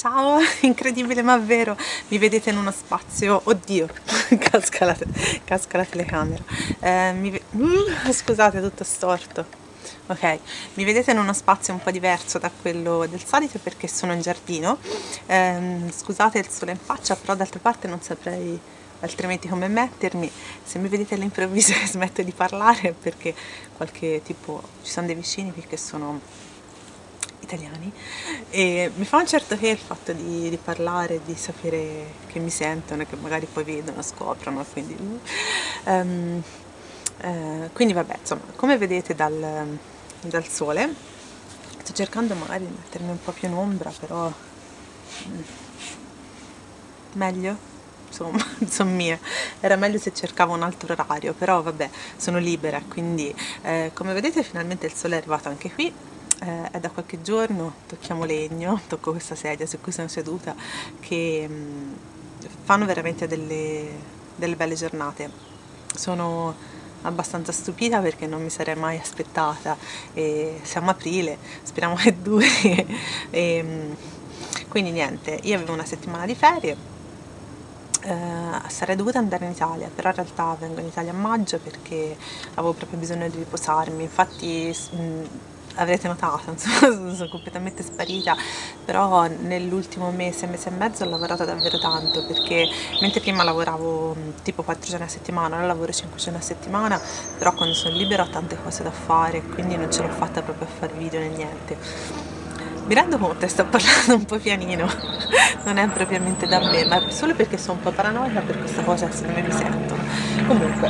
Ciao, incredibile ma vero, mi vedete in uno spazio, oddio, casca la, casca la telecamera, eh, mi, uh, scusate tutto storto, ok, mi vedete in uno spazio un po' diverso da quello del solito perché sono in giardino, eh, scusate il sole in faccia, però d'altra parte non saprei altrimenti come mettermi, se mi vedete all'improvviso smetto di parlare perché qualche tipo, ci sono dei vicini che sono italiani e mi fa un certo che il fatto di, di, parlare, di sapere che mi sentono che magari poi vedono, scoprono, quindi, um, uh, quindi vabbè, insomma, come vedete dal, dal, sole, sto cercando magari di mettermi un po' più in ombra, però um, meglio? Insomma, mie. Era meglio se cercavo un altro orario, però vabbè, sono libera, quindi eh, come vedete finalmente il sole è arrivato anche qui eh, è da qualche giorno, tocchiamo legno, tocco questa sedia su cui sono seduta, che mh, mm, fanno veramente delle, delle belle giornate. Sono abbastanza stupita perché non mi sarei mai aspettata e siamo aprile, speriamo che duri e, mm, quindi niente, io avevo una settimana di ferie eh, sarei dovuta andare in Italia però in realtà vengo in Italia a maggio perché avevo proprio bisogno di riposarmi infatti mh, mm, avrete notato, insomma, sono completamente sparita, però nell'ultimo mese, mese e mezzo ho lavorato davvero tanto perché mentre prima lavoravo tipo 4 giorni a settimana, ora lavoro 5 giorni a settimana, però quando sono libera ho tante cose da fare, quindi non ce l'ho fatta proprio a fare video né niente. Mi rendo conto sto parlando un po' pianino, non è propriamente da me, ma solo perché sono un po' paranoica per questa cosa, se non mi sento. Comunque,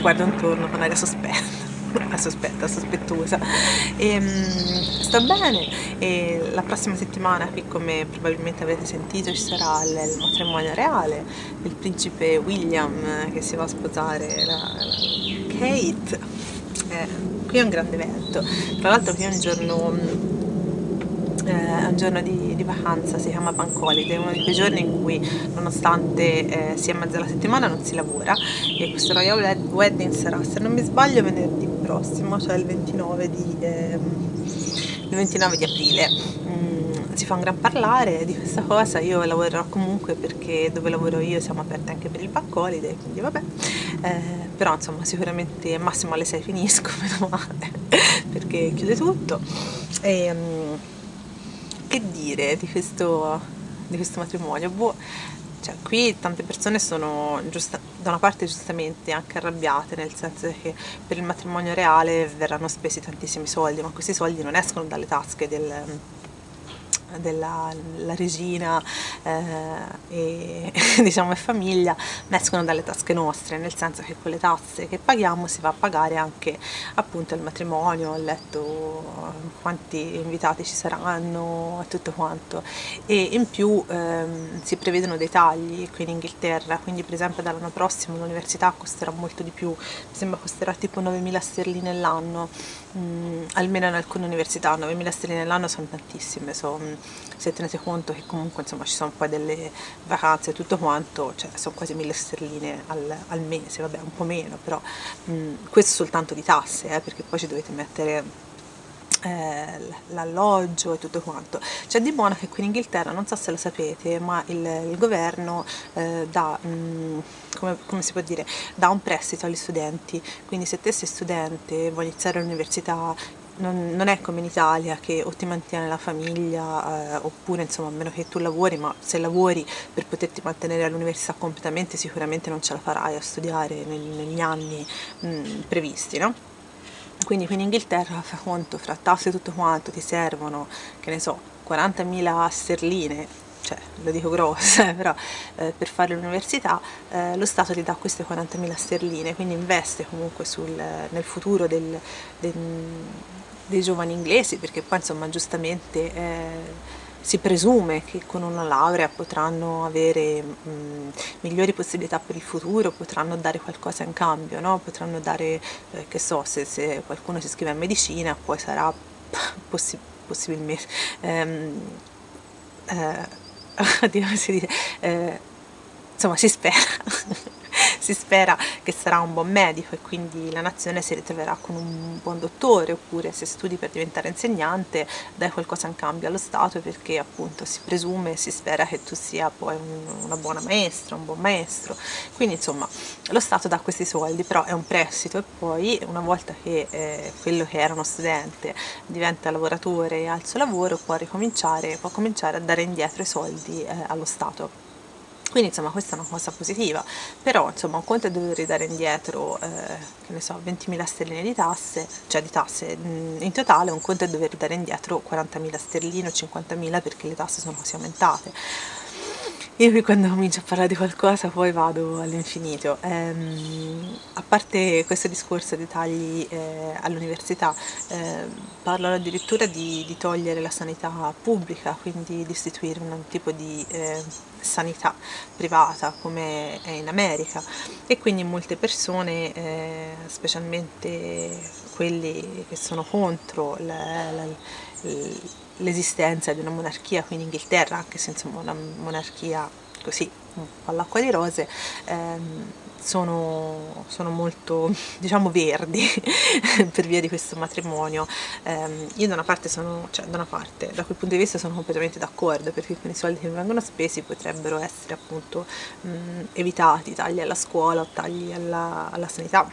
guardo intorno con aria sospetta sospetta, sospettosa. E, ehm, sto bene e la prossima settimana qui come probabilmente avrete sentito ci sarà il matrimonio reale del principe William che si va a sposare la, la Kate. Eh, qui è un grande evento, tra l'altro qui è un giorno è un giorno di, di, vacanza, si chiama Bank Holiday, uno di quei giorni in cui nonostante eh, sia mezza la settimana non si lavora e questo Royal Wedding sarà, se non mi sbaglio, venerdì prossimo, cioè il 29 di, eh, il 29 di aprile. Mm, si fa un gran parlare di questa cosa, io lavorerò comunque perché dove lavoro io siamo aperti anche per il Bank quindi vabbè, eh, però insomma sicuramente massimo alle 6 finisco, meno male, perché chiude tutto. E, um, che dire di questo, di questo matrimonio? Boh, cioè, qui tante persone sono giusta, da una parte giustamente anche arrabbiate, nel senso che per il matrimonio reale verranno spesi tantissimi soldi, ma questi soldi non escono dalle tasche del della regina eh, e diciamo e famiglia escono dalle tasche nostre nel senso che con le tasse che paghiamo si va a pagare anche appunto il matrimonio ho letto quanti invitati ci saranno e tutto quanto. E in più ehm, si prevedono dei tagli qui in Inghilterra quindi per esempio dall'anno prossimo l'università costerà molto di più mi sembra costerà tipo 9.000 sterline l'anno. Mm, almeno in alcune università 9.000 sterline l'anno sono tantissime sono se tenete conto che comunque insomma ci sono poi delle vacanze e tutto quanto, cioè sono quasi mille sterline al, al mese, vabbè un po' meno, però mh, questo soltanto di tasse, eh, perché poi ci dovete mettere eh, l'alloggio e tutto quanto. C'è di buono che qui in Inghilterra, non so se lo sapete, ma il, il governo eh, dà, mh, come, come, si può dire, dà un prestito agli studenti, quindi se te sei studente, vuoi iniziare l'università non, non, è come in Italia che o ti mantiene la famiglia eh, oppure insomma a meno che tu lavori ma se lavori per poterti mantenere all'università completamente sicuramente non ce la farai a studiare nel, negli anni mh, previsti no? quindi qui in Inghilterra fa conto fra tasse e tutto quanto ti servono che ne so 40.000 sterline cioè lo dico grossa, però eh, per fare l'università eh, lo Stato ti dà queste 40.000 sterline, quindi investe comunque sul, nel futuro del, del, dei giovani inglesi perché poi insomma giustamente eh, si presume che con una laurea potranno avere mh, migliori possibilità per il futuro, potranno dare qualcosa in cambio, no? potranno dare, eh, che so, se, se, qualcuno si iscrive a medicina poi sarà possi possibilmente, ehm, si dice, eh, insomma si spera si spera che sarà un buon medico e quindi la nazione si ritroverà con un buon dottore oppure se studi per diventare insegnante dai qualcosa in cambio allo Stato perché appunto si presume, si spera che tu sia poi un, una buona maestra, un buon maestro, quindi insomma lo Stato dà questi soldi però è un prestito e poi una volta che eh, quello che era uno studente diventa lavoratore e ha il suo lavoro può ricominciare, può cominciare a dare indietro i soldi eh, allo Stato. Quindi insomma questa è una cosa positiva, però insomma un conto è dover ridare indietro, eh, che ne so, 20.000 sterline di tasse, cioè di tasse mm, in totale, un conto è dover ridare indietro 40.000 sterline o 50.000 perché le tasse sono così aumentate. Io qui quando comincio a parlare di qualcosa poi vado all'infinito. Ehm, a parte questo discorso dei tagli eh, all'università, eh, parlano addirittura di, di, togliere la sanità pubblica, quindi di istituire un tipo di eh, sanità privata come è in America e quindi molte persone, eh, specialmente quelli che sono contro la l'esistenza di una monarchia qui in Inghilterra, anche se insomma una monarchia così un po' all'acqua di rose, ehm, sono, sono, molto diciamo verdi per via di questo matrimonio. Eh, io da una parte sono, cioè da una parte, da quel punto di vista sono completamente d'accordo perché con i soldi che vengono spesi potrebbero essere appunto mh, evitati tagli alla scuola o tagli alla, alla sanità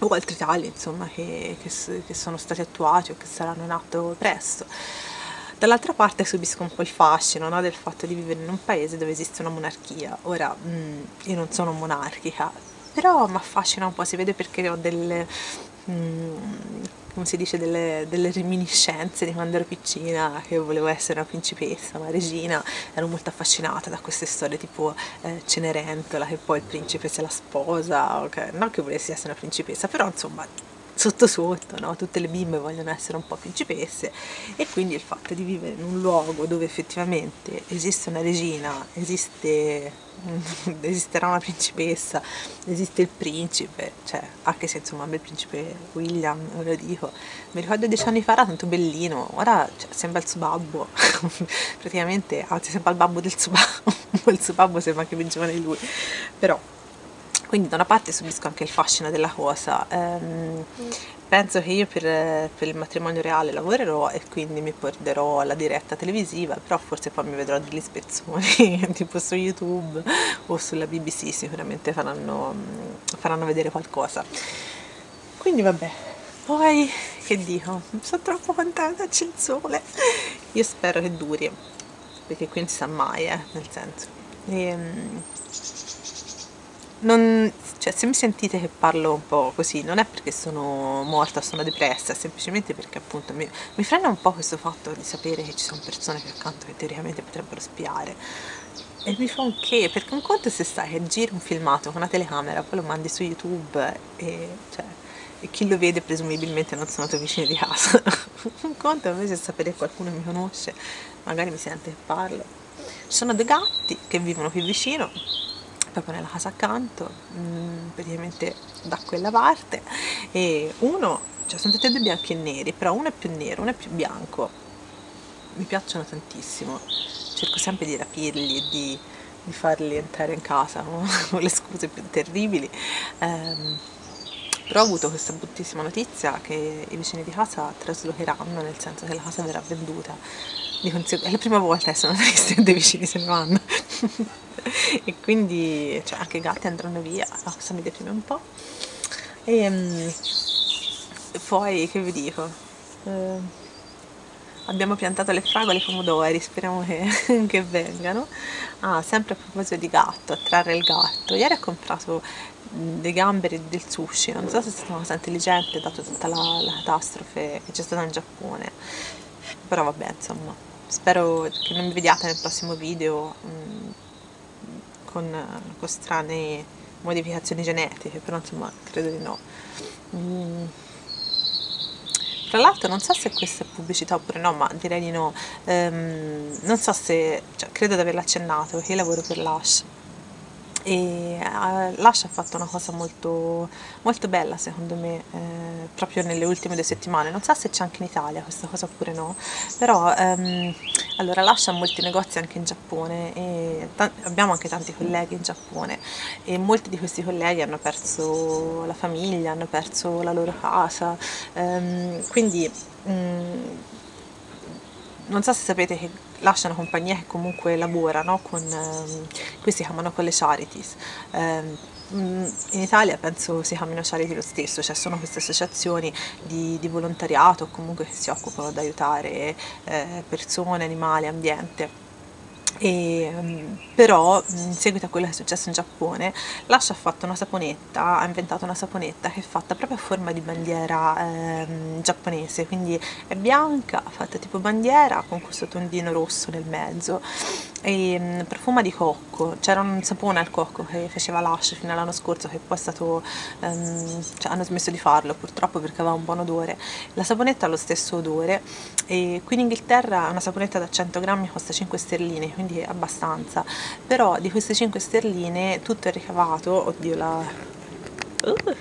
o altri tagli insomma che, che, che sono stati attuati o che saranno in atto presto. Dall'altra parte subisco un po' il fascino no, del fatto di vivere in un paese dove esiste una monarchia. Ora, mh, mm, io non sono monarchica, però mi affascina un po', si vede perché ho delle... Mh, mm, come si dice, delle, delle, reminiscenze di quando ero piccina, che volevo essere una principessa, una regina, ero molto affascinata da queste storie tipo eh, Cenerentola, che poi il principe se la sposa, okay? non che volessi essere una principessa, però insomma sotto sotto, no? tutte le bimbe vogliono essere un po' principesse e quindi il fatto di vivere in un luogo dove effettivamente esiste una regina, esiste, esisterà una principessa, esiste il principe, cioè anche se insomma il principe William, ve lo dico, mi ricordo dieci anni fa era tanto bellino, ora cioè, sembra il suo babbo, praticamente, anzi sembra il babbo del suo babbo, il suo babbo sembra anche più giovane di lui, però quindi da una parte subisco anche il fascino della cosa. Ehm, penso che io per, per, il matrimonio reale lavorerò e quindi mi porterò alla diretta televisiva, però forse poi mi vedrò degli spezzoni tipo su YouTube o sulla BBC, sicuramente faranno, faranno vedere qualcosa. Quindi vabbè, poi che dico, sono troppo contenta, c'è il sole. Io spero che duri, perché qui non si sa mai, eh, nel senso. E, ehm, non, cioè, se mi sentite che parlo un po' così, non è perché sono morta, sono depressa, è semplicemente perché appunto mi, mi frena un po' questo fatto di sapere che ci sono persone che accanto che teoricamente potrebbero spiare. E mi fa un che, perché un conto se stai che giri un filmato con una telecamera, poi lo mandi su YouTube e, cioè, e chi lo vede presumibilmente non sono tuoi vicini di casa. un conto invece sapere che qualcuno mi conosce, magari mi sente che parlo. Ci sono dei gatti che vivono qui vicino, proprio nella casa accanto, mh, mm, praticamente da quella parte, e uno, cioè sono tutti e due bianchi e neri, però uno è più nero, uno è più bianco, mi piacciono tantissimo, cerco sempre di rapirli, di, di farli entrare in casa con le scuse più terribili. Um, però ho avuto questa bruttissima notizia che i vicini di casa traslocheranno, nel senso che la casa verrà venduta. Di conseguenza, è la prima volta che sono triste dei vicini se ne vanno. e quindi cioè, anche i gatti andranno via, cosa mi deprime un po'. E um, poi che vi dico? Uh, abbiamo piantato le fragole e pomodori, speriamo che, che, vengano. Ah, sempre a proposito di gatto, attrarre il gatto. Ieri ho comprato dei gamberi del sushi, non so se è stata una cosa intelligente dato tutta la, la catastrofe che c'è stata in Giappone. Però vabbè, insomma, spero che non mi vediate nel prossimo video. Um, con, con strane modificazioni genetiche, però insomma credo di no. Mm. Tra l'altro non so se questa è pubblicità oppure no, ma direi di no. Um, non so se, cioè, credo di averla accennato perché io lavoro per l'Ash e uh, Lush ha fatto una cosa molto, molto bella secondo me eh, proprio nelle ultime due settimane. Non so se c'è anche in Italia questa cosa oppure no però um, allora Lush ha molti negozi anche in Giappone e abbiamo anche tanti colleghi in Giappone e molti di questi colleghi hanno perso la famiglia hanno perso la loro casa um, quindi um, non so se sapete che lascia una compagnia che comunque lavora no? con, um, qui si chiamano con le charities um, in Italia penso si chiamino charity lo stesso, cioè sono queste associazioni di, di volontariato comunque che si occupano di aiutare eh, persone, animali, ambiente e, ehm, però in seguito a quello che è successo in Giappone Lush ha fatto una saponetta, ha inventato una saponetta che è fatta proprio a forma di bandiera ehm, giapponese, quindi è bianca, fatta tipo bandiera con questo tondino rosso nel mezzo e um, profuma di cocco, c'era un sapone al cocco che faceva Lush fino all'anno scorso che poi è stato, um, cioè hanno smesso di farlo purtroppo perché aveva un buon odore, la saponetta ha lo stesso odore. E qui in Inghilterra una saponetta da 100 grammi costa 5 sterline, quindi è abbastanza, però di queste 5 sterline tutto è ricavato, oddio la... Uh,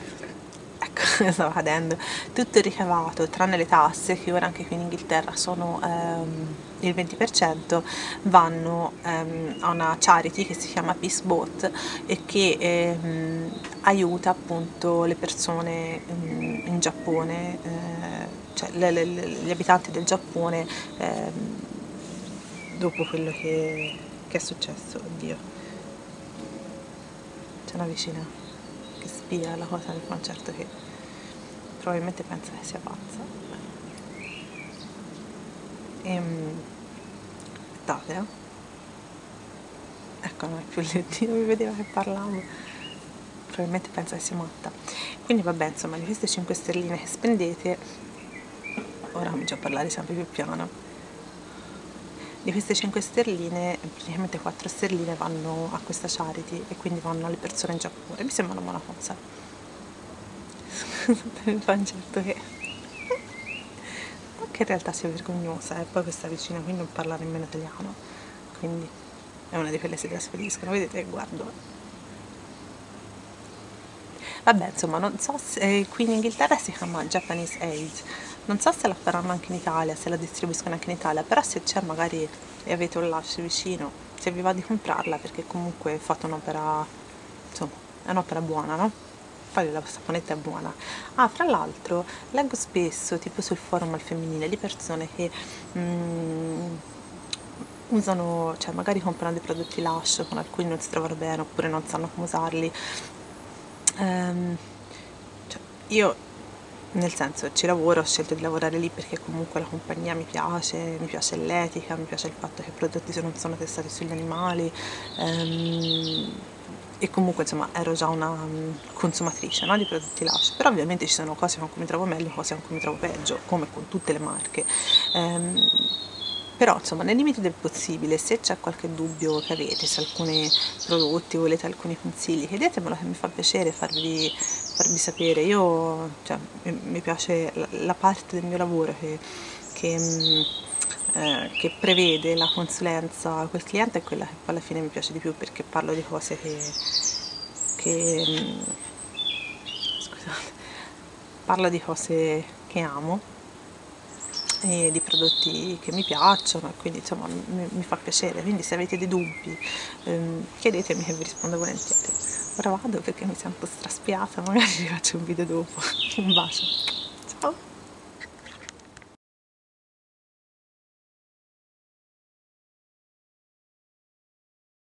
ecco, stava cadendo, tutto è ricavato tranne le tasse che ora anche qui in Inghilterra sono um, il 20%, vanno um, a una charity che si chiama Peace Boat e che um, aiuta appunto le persone in Giappone, eh, cioè le, le, gli abitanti del Giappone dopo quello che, che è successo, oddio. C'è una vicina che spia la cosa del concerto che probabilmente pensa che sia pazza. E, ehm, aspettate, eh. Ecco, non è più lì, non mi vedeva che parlavo. Probabilmente pensa che sia matta. Quindi vabbè, insomma, di queste 5 sterline che spendete, ora comincio a parlare sempre più piano di queste 5 sterline praticamente 4 sterline vanno a questa charity e quindi vanno alle persone in Giappone mi sembra una buona cosa fa un certo che che in realtà sia vergognosa e poi questa vicina qui non parla nemmeno italiano quindi è una di quelle che si trasferiscono vedete guardo vabbè insomma non so se eh, qui in Inghilterra si chiama Japanese Aid non so se la faranno anche in Italia se la distribuiscono anche in Italia però se c'è magari e avete un lascio vicino se vi va di comprarla perché comunque fate un'opera insomma è un'opera buona no? Poi la saponetta è buona. Ah fra l'altro leggo spesso tipo sul forum al femminile di persone che mm, usano, cioè magari comprano dei prodotti lascio con alcuni non si trovano bene oppure non sanno come usarli. Um, cioè, io nel senso ci lavoro, ho scelto di lavorare lì perché comunque la compagnia mi piace, mi piace l'etica, mi piace il fatto che i prodotti non sono testati sugli animali. Ehm, e comunque insomma ero già una um, consumatrice no, di prodotti Lush, però ovviamente ci sono cose con cui mi trovo meglio cose con cui mi trovo peggio, come con tutte le marche. Ehm, però insomma nei limiti del possibile se c'è qualche dubbio che avete su alcuni prodotti volete alcuni consigli chiedetemelo che mi fa piacere farvi, farvi sapere io cioè, mi piace la, la, parte del mio lavoro che, che, mm, eh, che prevede la consulenza col cliente è quella che poi alla fine mi piace di più perché parlo di cose che, che mm, scusate parlo di cose che amo e di prodotti che mi piacciono e quindi insomma mi, mi, fa piacere. Quindi se avete dei dubbi ehm, chiedetemi che vi rispondo volentieri. Ora vado perché mi sento straspiata magari vi faccio un video dopo. Un bacio